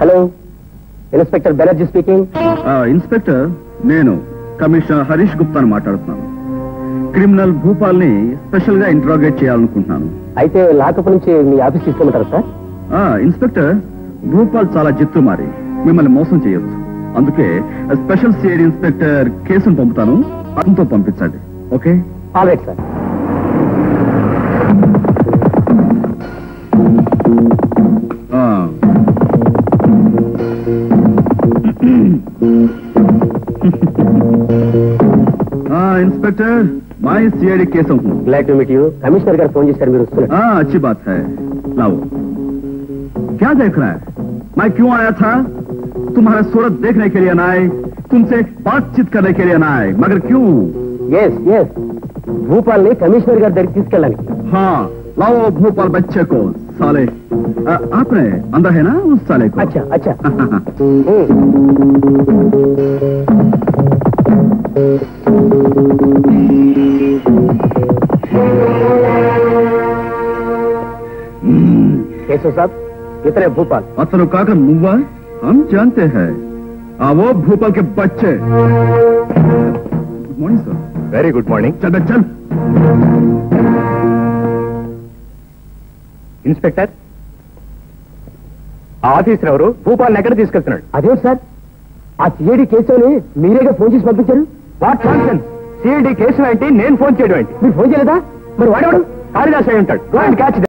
Hello inspector Banerjee speaking. Inspector నేను commissioner Harish గుప్తాను మాట్లాడుతున్నాను. క్రిమినల్ భూపాల్ని స్పెషల్గా ఇంట్రాగేట్ చేయాలనుకుంటున్నాను. అయితే లాకప్ నుంచి మీ ఆఫీస్ తీసుకోమంటారు సార్? ఇన్స్పెక్టర్ భూపాల్ చాలా జిత్తు మారి మిమ్మల్ని మోసం చేయొచ్చు అందుకే స్పెషల్ సిఐడి ఇన్స్పెక్టర్ కేసును పంపుతాను అతనితో పంపించండి. ఓకే? All right sir. हाँ। हाँ, इंस्पेक्टर मैं CID Keshav glad to meet you commissioner का फ़ोन हाँ अच्छी बात है। लाओ। क्या देख रहा है? मैं क्यों आया था? तुम्हारा सूरत देखने के लिए ना आए तुमसे बातचीत करने के लिए ना आए मगर क्यों? यस यस भोपाल ने कमिश्नर का दर किसका लगे हाँ लाओ भोपाल बच्चे को। साले आ, आप रहे? अंदर है ना उस साले को? अच्छा अच्छा। कैसे साहब? कितने भोपाल? असर का मुआ हम जानते हैं। वो भोपाल के बच्चे। Good morning sir very good morning चल चल। ఇన్స్పెక్టర్? ఆ ఆఫీసర్ ఎవరు? భూపాల్ ఎక్కడ తీసుకెళ్తున్నాడు? అదే సార్? ఆ సిఐడి కేసుని మీరేగా ఫోన్ చేసి పంపించారు? What nonsense? సిఐడి కేసు ఏంటి? నేను ఫోన్ చేయడం ఏంటి? మీరు ఫోన్ చేయలేదా? మరి వాడేవాడు? కాళిదాస్ అయి ఉంటాడు. క్యాచ్